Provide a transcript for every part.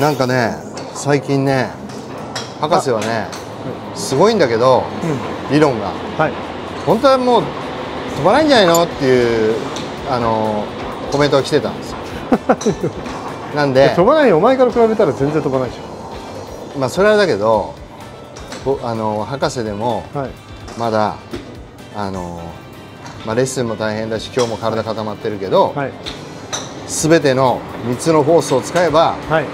なんかね最近ね博士はねすごいんだけどうん理論が。はい。本当はもう飛ばないんじゃないのっていうあのコメントが来てたんですよ。なんで飛ばないよ。お前から比べたら全然飛ばないでしまあそれはだけどぼあの博士でもょはい。まだあの、まあ、レッスンも大変だし今日も体固まってるけど、はい。全ての3つのフォースを使えばはい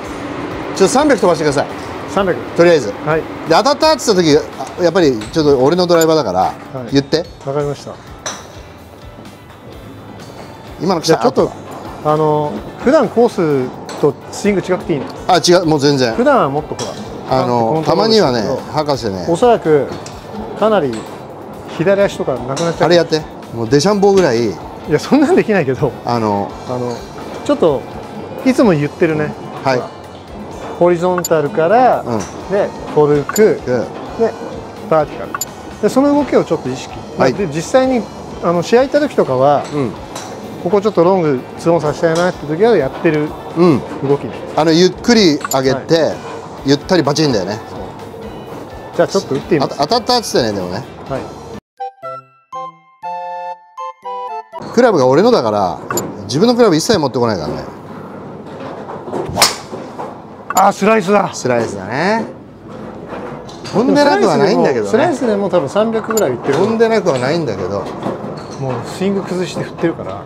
ちょっと300飛ばしてください。300とりあえず。はい。で当たったって言った時あやっぱりちょっと俺のドライバーだから、はい。言って。わかりました。今の来たじゃあちょっとあの普段コースとスイング違くていいの？あ違うもう全然。普段はもっとほらあの？たまにはね博士ね。おそらくかなり左足とかなくなっちゃう。あれやって。もうデシャンボーぐらい。いやそんなんできないけど。あのあのちょっといつも言ってるね。はいホリゾンタルから、うん。でトルクうんでバーティカル。でその動きをちょっと意識、まあはい。で実際にあの試合行った時とかはうん。ここちょっとロング2オンさせたいなって時はやってるうん。動きねあのゆっくり上げて、ゆったりバチンだよね。じゃあちょっと打ってみあます。当たったっつってねでもね。はい。クラブが俺のだから自分のクラブ一切持ってこないからねあースライスだ。スライスだね。飛んでなくはないんだけどね。スライスでも多分300ぐらいいってる。飛んでなくはないんだけど。もうスイング崩して振ってるから。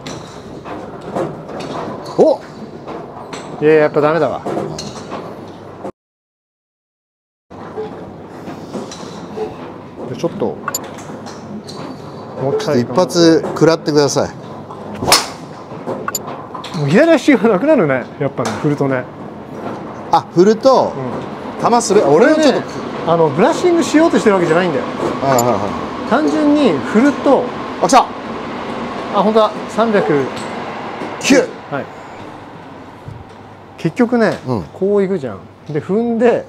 お！いややっぱダメだわ。でちょっともう一回。一発食らってください。もう左足がなくなるね。やっぱね振るとね、あ振るとうん、球する。俺のちょっと、ねあのブラッシングしようとしてるわけじゃないんだよ。あはいは単純に振るといあ来た。あ本当だ。300 9はい。結局ね、うん。こういくじゃん。で踏んで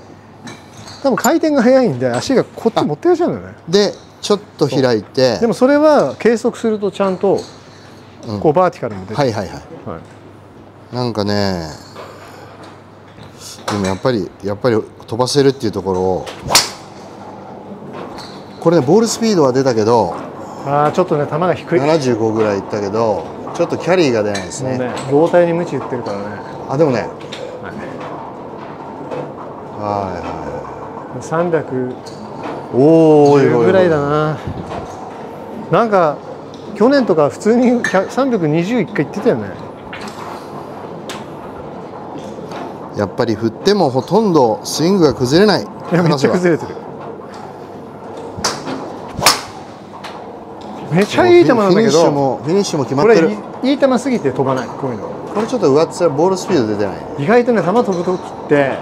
多分回転が速いんで足がこっち持ってらっしゃるんだよねでちょっと開いて。でもそれは計測するとちゃんとうん。こうバーティカルに出て、はいはいはい。はい。なんかねでもやっぱりやっぱり飛ばせるっていうところをこれねボールスピードは出たけどああちょっとね球が低い。もう75ぐらいいったけどちょっとキャリーが出ないですね。ね胴体にムチ打ってるからね、あでもねはい。はいは310い。おおぐらいだな。なんか去年とか普通に100 321回行ってたよねやっぱり振ってもほとんどスイングが崩れない。いやめっちゃれ崩れてる。めちゃいい球なんだけフィニッシュどもフィニッシュも決まってる。いいい球すぎて飛ばないこういうの。これちょっと上っ面ボールスピード出てない。ね意外とね球飛ぶ時って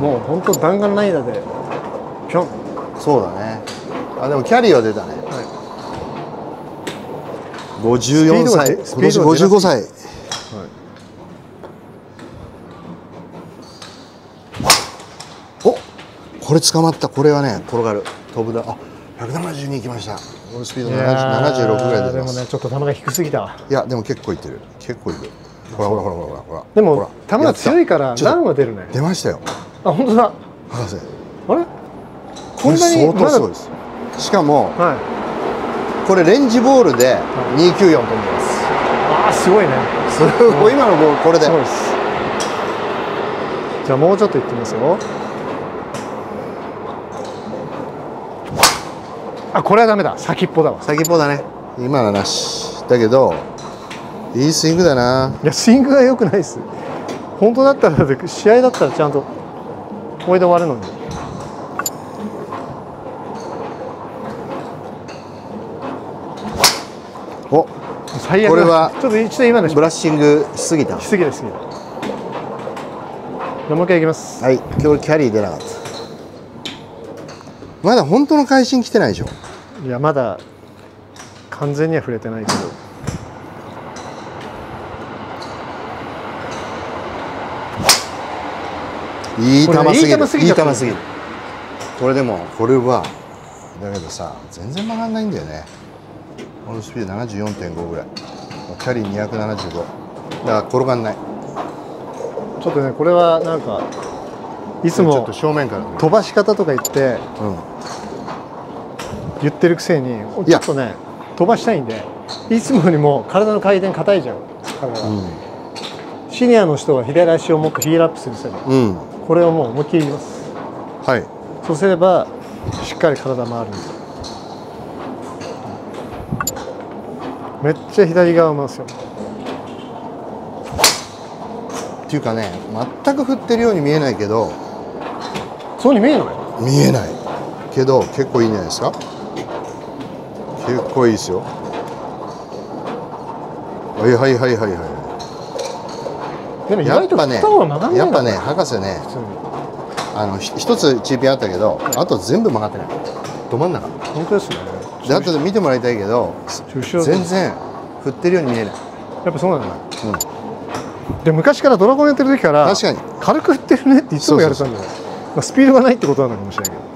もう本当弾丸ライナーでピョンそうだね。あでもキャリーは出たね。はい。54歳。ス今年ピードが出55歳これ捕まったこれはね転がる。飛ぶだ。あ172いきました。ボールスピードいやー76ぐらい出てでもねちょっと球が低すぎたわ。いやでも結構いってる。結構いくほらほらほらほらほら。でほらも球が強いからランは出るね。出ましたよ。あ本当だ。博士。あれ？こんなに相当すごいまです。しかもだはい。これレンジボールで294飛んでます。ああすごいね。すごい。今のボールこれで。じゃあもうちょっといってみますよあこれはダメだ。先っぽだわ。先っぽだね。今のはなし。だけどいいスイングだな。いやスイングが良くないです。本当だったら試合だったらちゃんとこれで終わるのに。お最悪だ。これはちょっと一度今のしブラッシングしすぎた。すぎですすぎだじゃあもう一回いきます。はい。今日キャリー出なかった。まだ本当の会心来てないでしょいやまだ完全には触れてないけど。いい球これねすぎる。いい球すぎる。これでも。これはだけどさ全然曲がんないんだよね。このスピード74.5ぐらい。キャリー275だから転がんない。ちょっとねこれはなんかいつもちょっと正面から。飛ばし方とか言ってうん言ってるくせにいちょやっとね飛ばしたいんでいつもよりも体の回転硬いじゃん体が、シニアの人は左足をもっとヒールアップする作業うん、うん、これをもう思いっきり言います。はい。そうすればしっかり体回るんですよ。めっちゃ左側回すよ。っていうかね全く振ってるように見えないけど。そうに見えるのよ見えない。けど結構いいんじゃないですか？結構いいですよ。はいはいはいはいはでも意いやっぱね外と振った方が曲がんないのやっぱね博士ねあのひ一つチーピンあったけどあと全部曲がってない。ど真ん中本当ですね。で後で見てもらいたいけど全然振ってるように見えない、やっぱそうなんだ。うん、で昔からドラゴンやってる時から確かに。軽く振ってるねっていつも言われてたんだよまあ、スピードがないってことなのかもしれないけど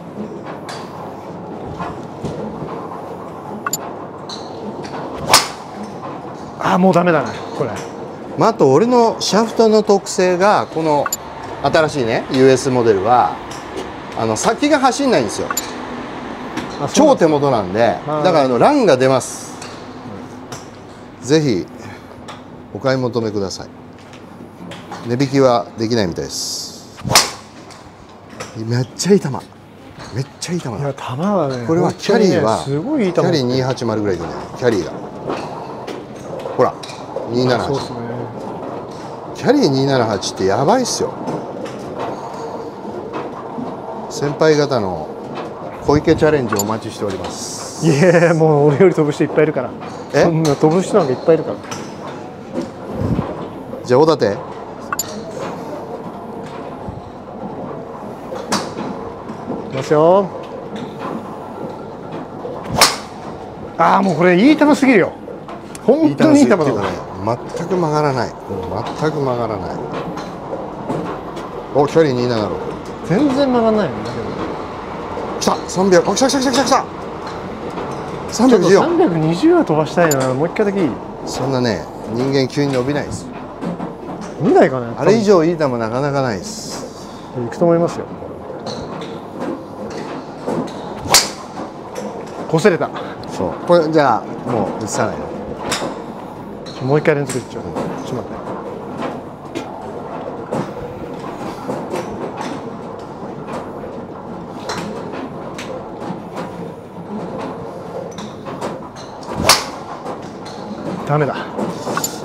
ああもうダメだねこれ。まあ、あと俺のシャフトの特性がこの新しいね US モデルはあの先が走んないんですよ。超手元なんでまあだからあのランが出ます、ぜひお買い求めください。値引きはできないみたいです。めっちゃいい球めっちゃいい球だ。いや球はねこれはキャリーはすごいいい球キャリー280ぐらいでねキャリーがほらそうです278ね。キャリー278ってやばいっすよ。先輩方の小池チャレンジお待ちしております。いやもう俺より飛ぶ人いっぱいいるから。え？そんな飛ぶ人なんかいっぱいいるから。じゃあ大館いきますよ。ああもうこれいい球すぎるよ本当にいい球だね全く曲がらない。全く曲がらない。おキャリー276全然曲がんないのだけど来た。300あ来た来た来た来た来た。ちょっと314 320は飛ばしたいなもう一回だけいい。そんなね人間急に伸びないです。見ないかなあれ以上いい球なかなかないです。いくと思いますよ。擦れた。そう。これじゃあもう映さないのもう一回連続いっちゃうちょっと待って。ダメだ。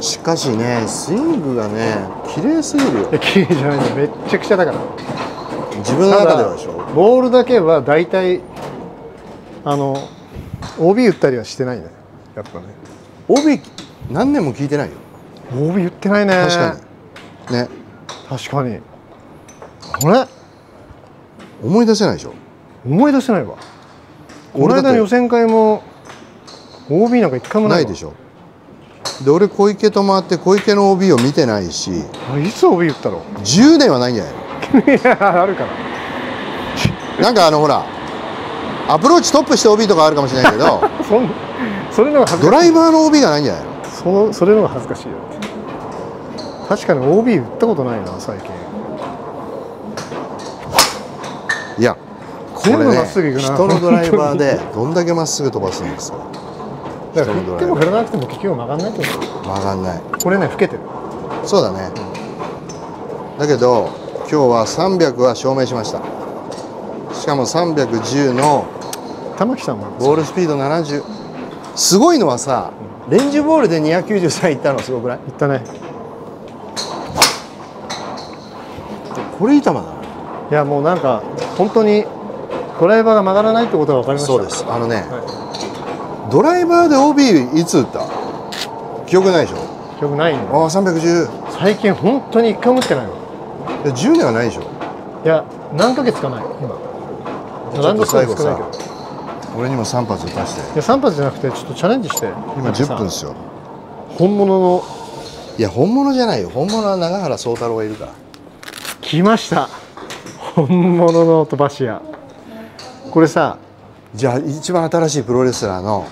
しかしねスイングがね綺麗すぎるよ。綺麗じゃないのめっちゃくちゃだから。自分の中ではでしょ。ボールだけは大体あの OB 打ったりはしてないねやっぱね。OB 何年も聞いてないよ。OB 打ってないね。確かに。ね。確かに。あれ？思い出せないでしょ。思い出せないわ。この間の予選会も OB なんか一回もないいでしょ。で俺小池と回って小池の OB を見てないし。あいつ OB 打ったの？10年はないんじゃないの？いやあるから。なんかあのほらアプローチトップして OB とかあるかもしれないけど。ドライバーの OB がないんじゃないの？そのそれのが恥ずかしいよ。確かに OB 打ったことないな最近。いやこれ全部まねっすぐ行くな。人のドライバーで どんだけまっすぐ飛ばすんですか。だから振っても振らなくても結局曲がんないってことー曲がんない。これね老けてる。そうだね。だけど今日は300は証明しました。しかも310の玉木さんもボールスピード70すごいのはさレンジボールで293いったのすごくない？言ったね。これいい球だな。いやもうなんか本当にドライバーが曲がらないってことが分かりました。そうです。あのね、はドライバーで OB いつ打った？記憶ないでしょ？い、よくないんだああ310最近本当に一回も打ってないわ。いや10年はないでしょ。いや何ヶ月かない今。ランドスコア最後少ないけど。さ俺にも3発打たして。いや3発じゃなくてちょっとチャレンジして。今10分ですよ。本物の。いや本物じゃないよ。本物は永原宗太郎がいるから。来ました。本物の飛ばし屋これさ。じゃあ一番新しいプロレスラーの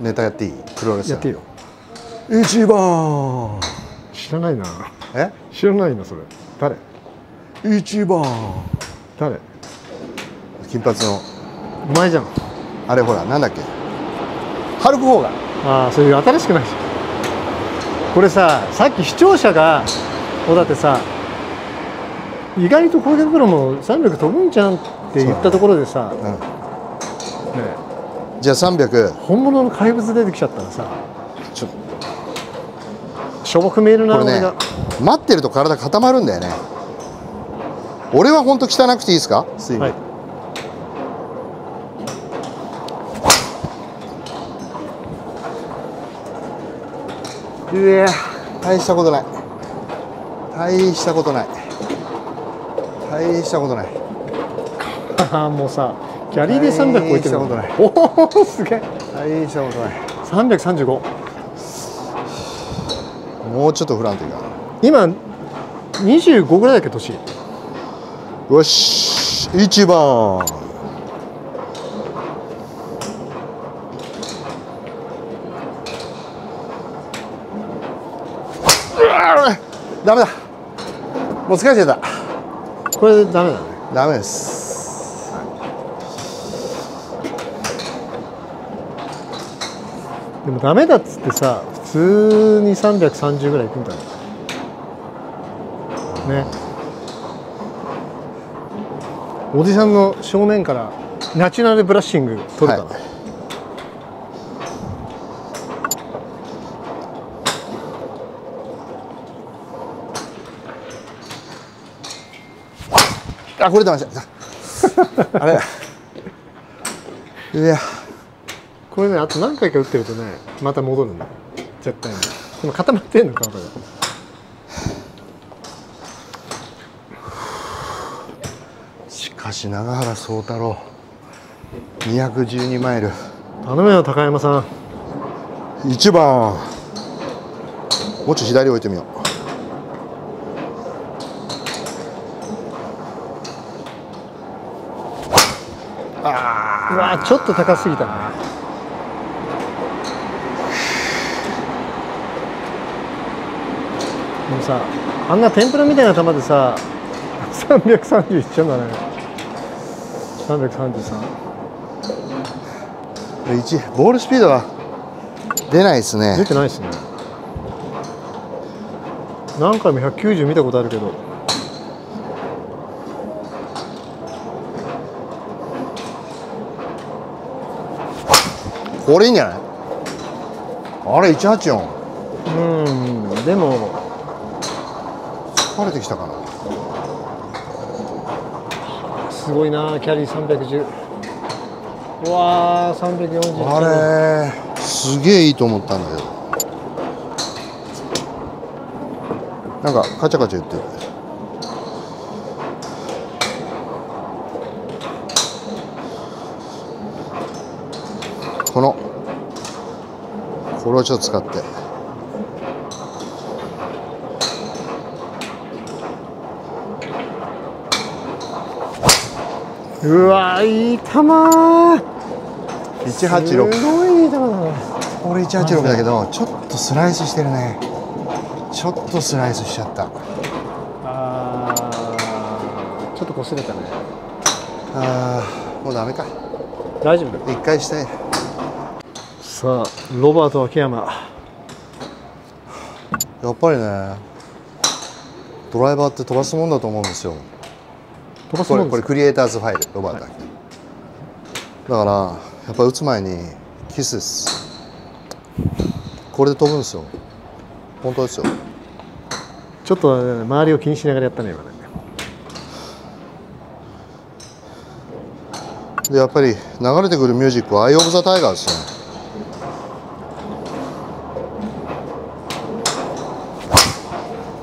ネタやっていい？プロレスラーやっていいよ。一番。知らないな。え？知らないなそれ。誰？一番。誰？金髪の。お前じゃんあれほらなんだっけ？ハルク・ホーガン。ああそういう新しくない。じゃんこれささっき視聴者がおだってさ意外と小池プロも300飛ぶんじゃんって言ったところでさ、うん。ね、じゃあ300本物の怪物出てきちゃったらさちょしょぼく見えるなこれね待ってると体固まるんだよね。俺は本当汚くていいですか？スイング、はいうえ大したことない。大したことない。大したことない。もうさキャリーで300超えてる大したことない。おおすげえ。大したことない。335もうちょっと振らんといかん今25ぐらいだっけ年。よし1番うわダメだ。もう疲れちゃった。これダメだね。ダメです。でもダメだっつってさ普通に330ぐらいいくんだねね。おじさんの正面からナチュラルブラッシング取るかな、はいあこれでした あれ。いや。これねあと何回か打ってるとねまた戻るんだ絶対に。でも固まってんの体が。しかし永原宗太郎。212マイル。頼むよ高山さん。1番。もうちょい左置いてみよううわちょっと高すぎたな。でもさあんな天ぷらみたいな球でさ330いっちゃうんだね333 1ボールスピードは出ないです出ねてないですね。何回も190見たことあるけどこれいいんじゃない？あれ184うんでも。疲れてきたかな。すごいなキャリー310うわー340あれすげえいいと思ったんだけど。なんかカチャカチャ言って。るこのこれをちょっと使って。うわいい球。ーす186ごいいい球だねこれ186だけどちょっとスライスしてるね。ちょっとスライスしちゃった。あーちょっと擦れたね。あーもうダメか。大丈夫だ。一回してさあロバート秋山。やっぱりねドライバーって飛ばすもんだと思うんですよ。飛ばすこれこれもんですか？クリエイターズファイルロバートだけ、だからやっぱ打つ前にキスです。これで飛ぶんですよ。本当ですよ。ちょっと、ね、周りを気にしながらやったね今ね。でやっぱり流れてくるミュージックは「アイ・オブ・ザ・タイガー」ですよね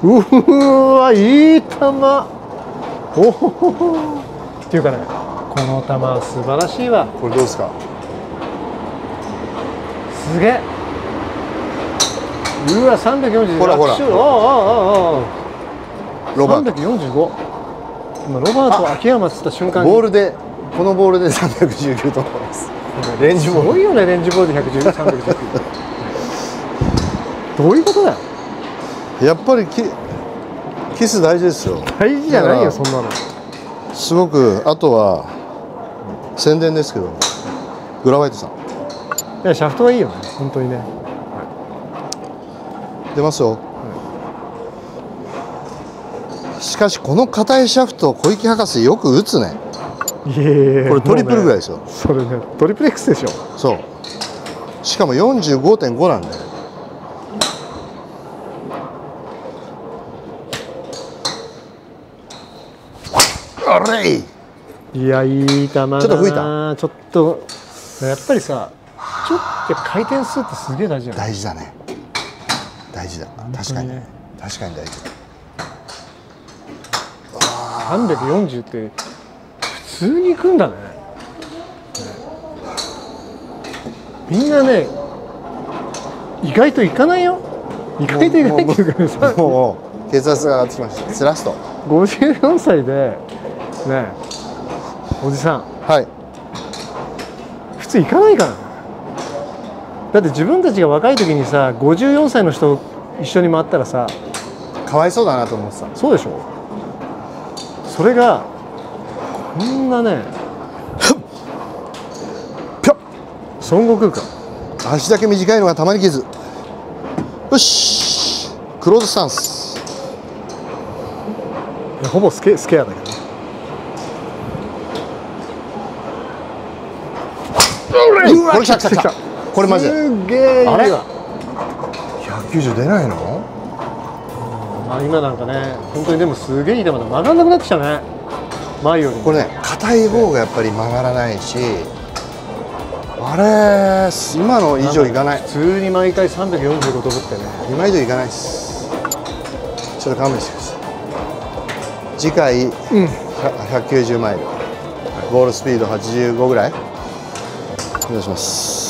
うーわいい球。おほほほっていうかねこの球素晴らしいわ。これどうですか？すげえ。うわ340ほらほら。あああああロバート。345今ロバート秋山っつった瞬間に。ボールでこのボールで319と思いますレンジボールすごいよねレンジボールで110、319 どういうことだよやっぱりきキキス大事ですよ。大事じゃないよそんなの。すごくあとは宣伝ですけどグラファイトさん。いやシャフトはいいよね本当にね。出ますよ、しかしこの硬いシャフト小池博士よく打つね。いやいやいやこれトリプルぐらいもですよ、うねそれねトリプル X でしょ。そう。しかも45.5なんであれい。いやいい球だな。ちょっと吹いた？ちょっと。やっぱりさちょっと回転数ってすげえ大事じゃない大事だね。大事だ。確かにね。確かに大事。340って普通にいくんだね。ね。みんなね意外といかないよ。意外といかないっていうかねさ。もう血圧が上がってきましたスラスト54歳でねおじさん。はい。普通行かないからねだって自分たちが若い時にさ54歳の人一緒に回ったらさかわいそうだなと思ってた。そうでしょ。それがこんなねぴょ。っ孫悟空か。足だけ短いのがたまに傷よし。クローズスタンス。ほぼスケスケアだけどねうわこれ来た来た来た。これマジですげえあれ？いいわ190出ないの？あ今なんかね本当にでもすげえいい球だ。曲がんなくなってきたね。前よりも。これね硬い方がやっぱり曲がらないしあれ今の以上いかない。普通に毎回345飛ぶってね。今以上いかないです。ちょっと勘弁してください。次回、うん。100 190マイル。ボールスピード85ぐらい？お願いします。